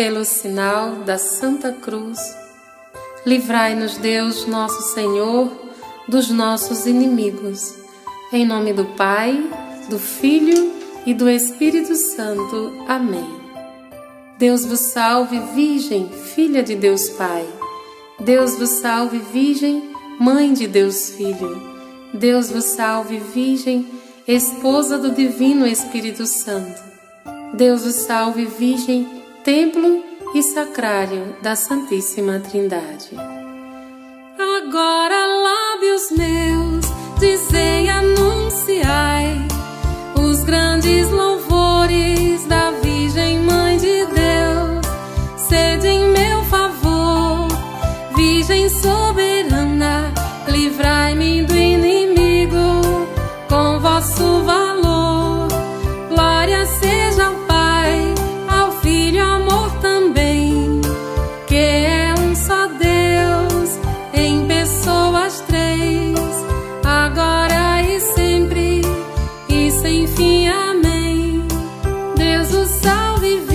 pelo sinal da Santa Cruz, livrai-nos Deus nosso Senhor dos nossos inimigos. Em nome do Pai, do Filho e do Espírito Santo. Amém. Deus vos salve, Virgem, filha de Deus Pai. Deus vos salve, Virgem, mãe de Deus Filho. Deus vos salve, Virgem, esposa do Divino Espírito Santo. Deus vos salve, Virgem, templo e sacrário da Santíssima Trindade. Agora, o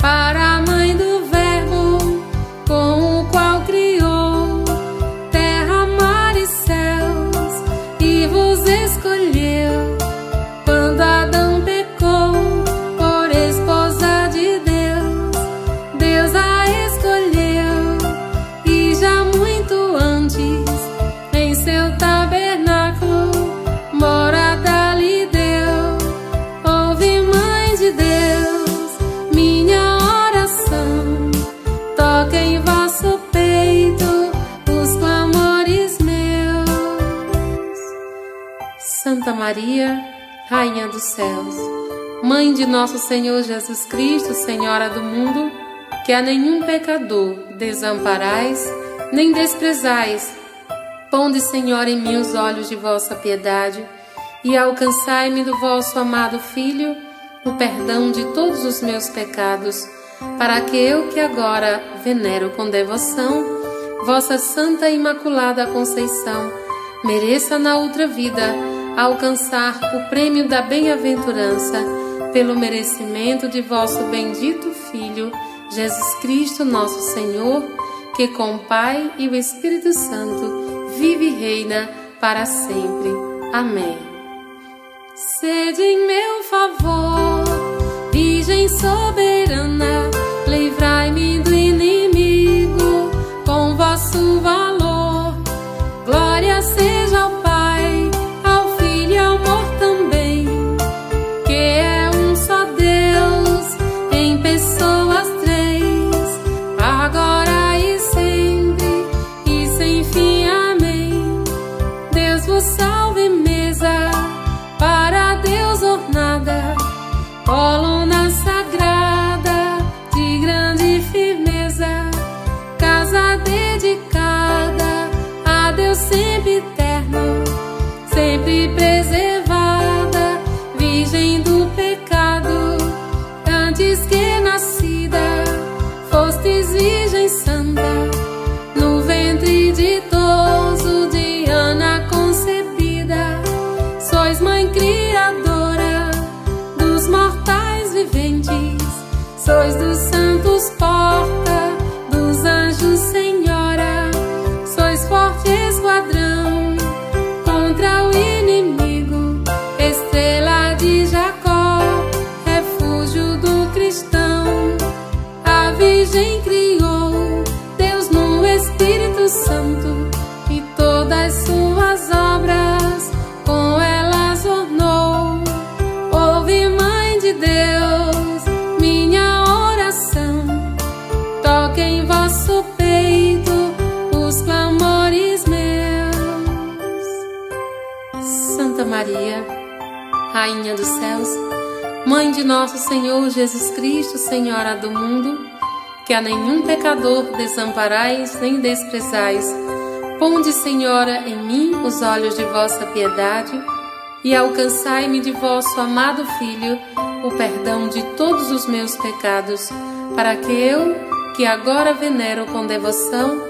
para Santa Maria, Rainha dos céus, Mãe de nosso Senhor Jesus Cristo, Senhora do mundo, que a nenhum pecador desamparais, nem desprezais. Ponde, Senhor, em mim os olhos de vossa piedade e alcançai-me do vosso amado Filho o perdão de todos os meus pecados, para que eu que agora venero com devoção vossa Santa Imaculada Conceição, mereça na outra vida alcançar o prêmio da bem-aventurança pelo merecimento de vosso bendito Filho, Jesus Cristo, nosso Senhor, que com o Pai e o Espírito Santo vive e reina para sempre. Amém. Sede em meu favor, Virgem soberana, Deus vos sois dos santos porta, Santa Maria, Rainha dos céus, Mãe de nosso Senhor Jesus Cristo, Senhora do mundo, que a nenhum pecador desamparais nem desprezais, ponde, Senhora, em mim os olhos de vossa piedade e alcançai-me de vosso amado Filho o perdão de todos os meus pecados, para que eu, que agora venero com devoção,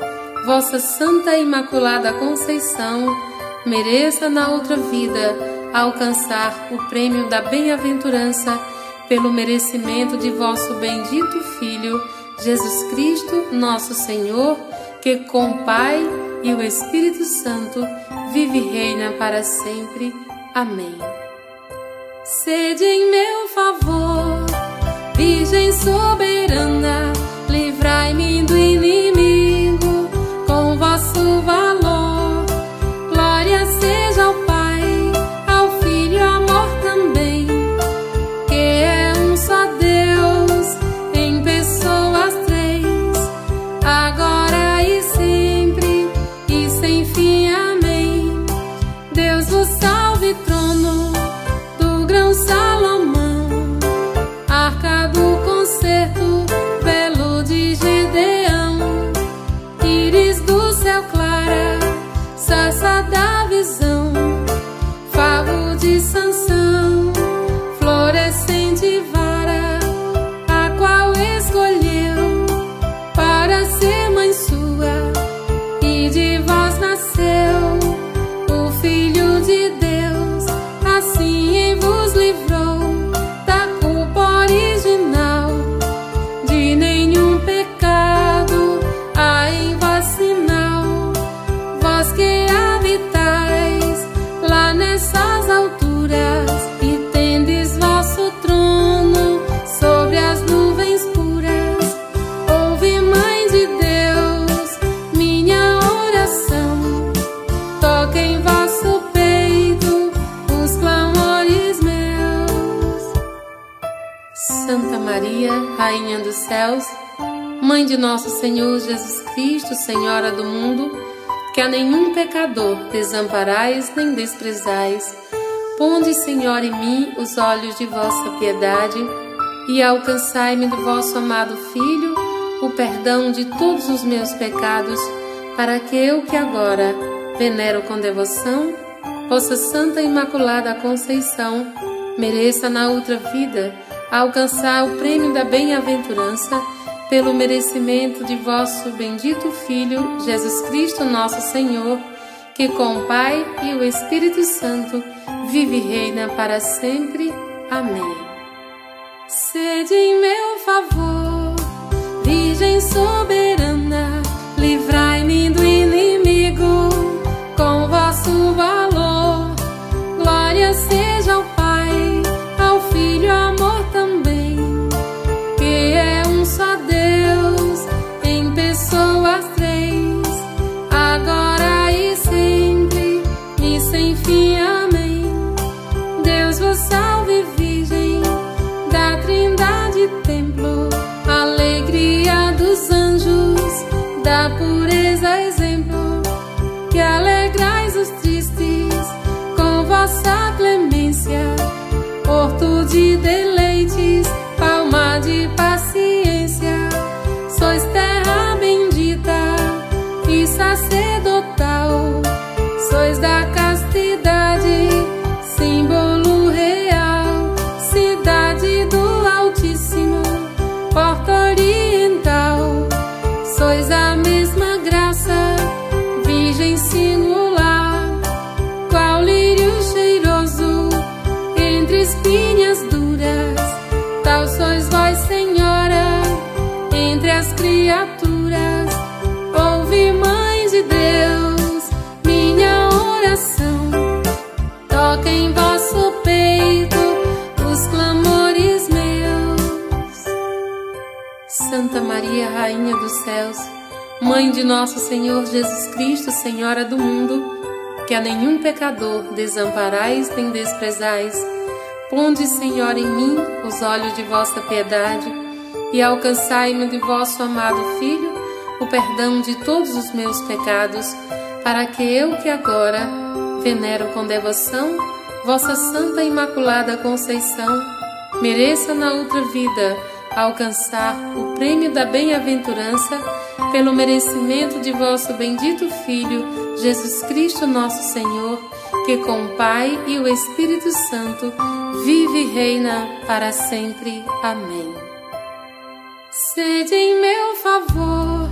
vossa Santa Imaculada Conceição, mereça na outra vida alcançar o prêmio da bem-aventurança pelo merecimento de vosso bendito Filho, Jesus Cristo, nosso Senhor, que com Pai e o Espírito Santo vive e reina para sempre. Amém. Sede em meu favor, Virgem soberana, livrai-me Jesus Cristo, Senhora do mundo, que a nenhum pecador desamparais nem desprezais. Ponde, Senhor, em mim os olhos de vossa piedade e alcançai-me do vosso amado Filho o perdão de todos os meus pecados, para que eu que agora venero com devoção, vossa Santa Imaculada Conceição, mereça na outra vida alcançar o prêmio da bem-aventurança pelo merecimento de vosso bendito Filho, Jesus Cristo, nosso Senhor, que com o Pai e o Espírito Santo vive e reina para sempre. Amém. Sede em meu favor, Virgem soberana, criaturas. Ouve, Mãe de Deus, minha oração. Toca em vosso peito os clamores meus. Santa Maria, Rainha dos céus, Mãe de nosso Senhor Jesus Cristo, Senhora do mundo, que a nenhum pecador desamparais nem desprezais. Ponde, Senhor, em mim os olhos de vossa piedade e alcançai-me de vosso amado Filho o perdão de todos os meus pecados, para que eu que agora venero com devoção vossa Santa Imaculada Conceição, mereça na outra vida alcançar o prêmio da bem-aventurança pelo merecimento de vosso bendito Filho, Jesus Cristo nosso Senhor, que com o Pai e o Espírito Santo vive e reina para sempre. Amém. Sede em meu favor,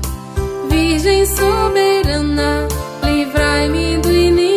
Virgem soberana, livrai-me do inimigo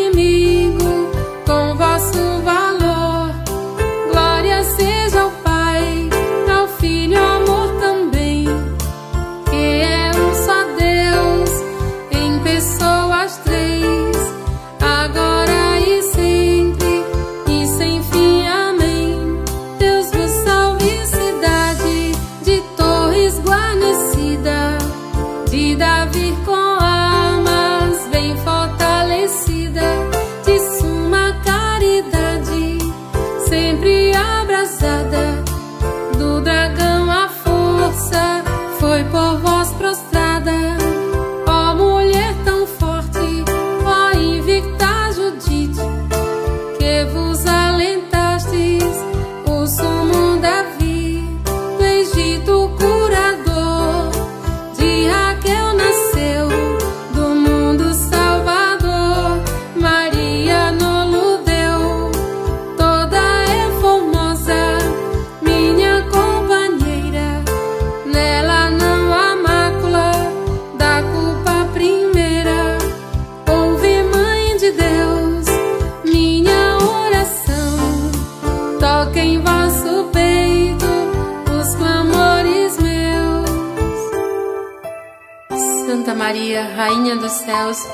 Santa Maria, Rainha dos Céus,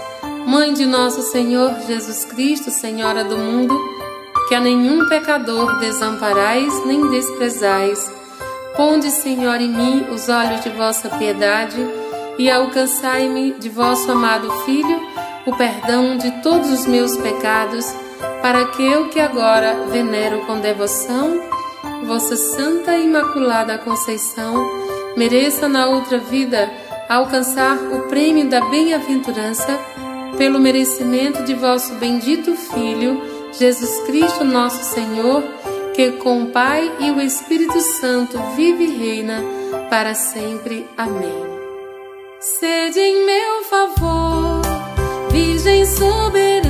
Mãe de nosso Senhor Jesus Cristo, Senhora do mundo, que a nenhum pecador desamparais nem desprezais. Ponde, Senhor, em mim os olhos de vossa piedade e alcançai-me de vosso amado Filho o perdão de todos os meus pecados, para que eu que agora venero com devoção vossa Santa Imaculada Conceição, mereça na outra vida alcançar o prêmio da bem-aventurança pelo merecimento de vosso bendito Filho, Jesus Cristo nosso Senhor, que com o Pai e o Espírito Santo vive e reina para sempre. Amém. Sede em meu favor, Virgem soberana,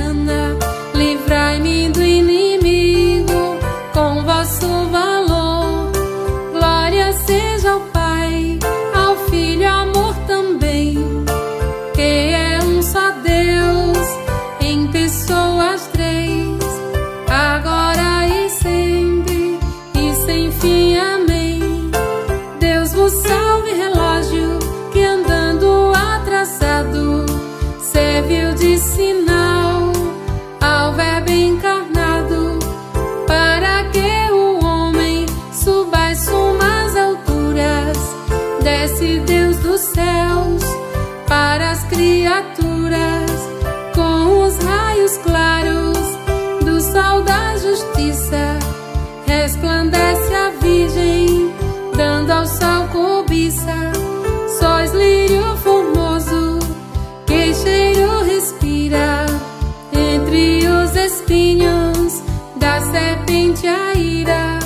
espinhos da serpente a ira.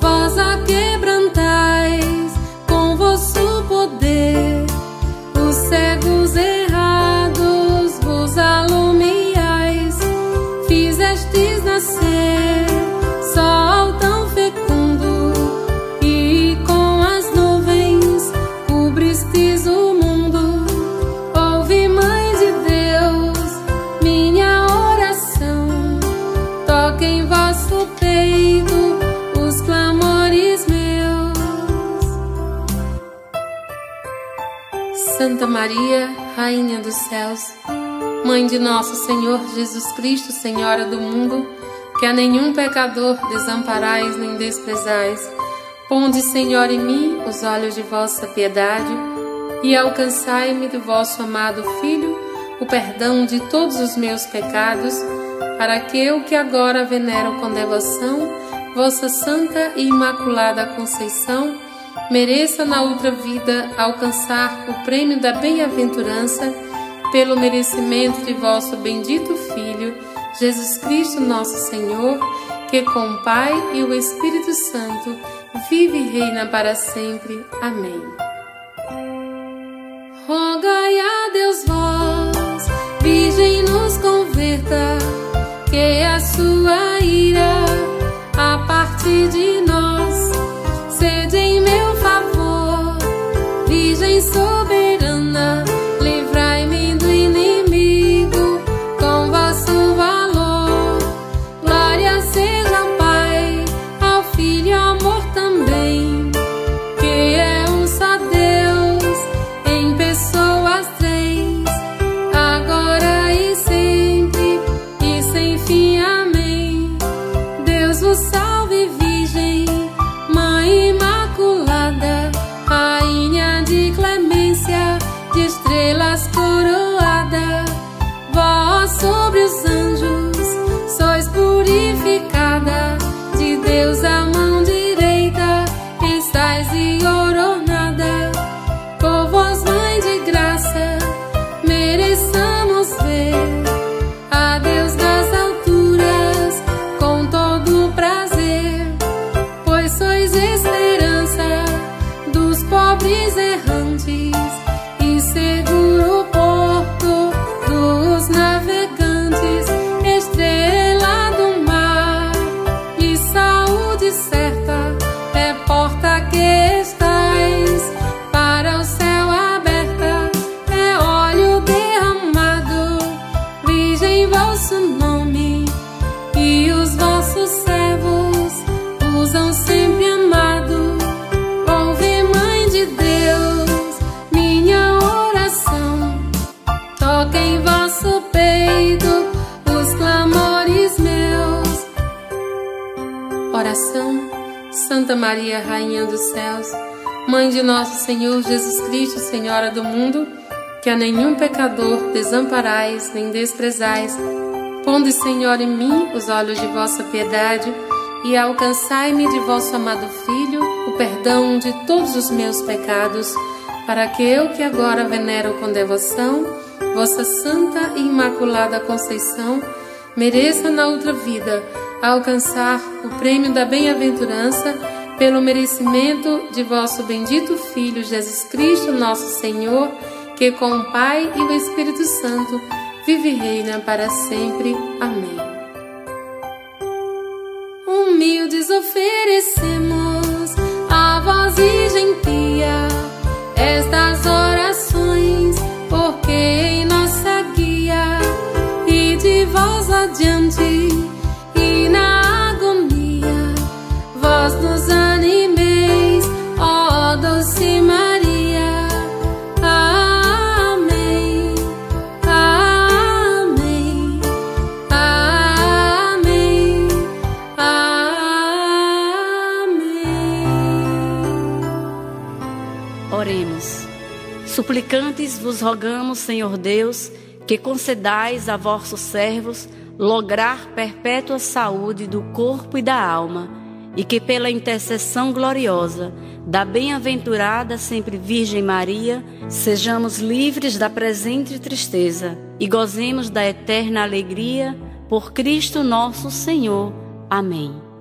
Vós a quebrantais Santa Maria, Rainha dos Céus, Mãe de nosso Senhor Jesus Cristo, Senhora do mundo, que a nenhum pecador desamparais nem desprezais. Ponde, Senhor, em mim os olhos de vossa piedade e alcançai-me do vosso amado Filho o perdão de todos os meus pecados, para que eu que agora venero com devoção vossa Santa e Imaculada Conceição, mereça na outra vida alcançar o prêmio da bem-aventurança pelo merecimento de vosso bendito Filho, Jesus Cristo, nosso Senhor, que com o Pai e o Espírito Santo vive e reina para sempre. Amém. Maria, Rainha dos Céus, Mãe de nosso Senhor Jesus Cristo, Senhora do mundo, que a nenhum pecador desamparais nem desprezais, ponde, Senhor, em mim os olhos de vossa piedade e alcançai-me de vosso amado Filho o perdão de todos os meus pecados, para que eu, que agora venero com devoção, vossa Santa e Imaculada Conceição, mereça na outra vida alcançar o prêmio da bem-aventurança pelo merecimento de vosso bendito Filho Jesus Cristo, nosso Senhor, que com o Pai e o Espírito Santo vive e reina para sempre. Amém. Humildes oferecemos vos rogamos, Senhor Deus, que concedais a vossos servos lograr perpétua saúde do corpo e da alma, e que pela intercessão gloriosa da bem-aventurada sempre Virgem Maria, sejamos livres da presente tristeza e gozemos da eterna alegria por Cristo nosso Senhor. Amém.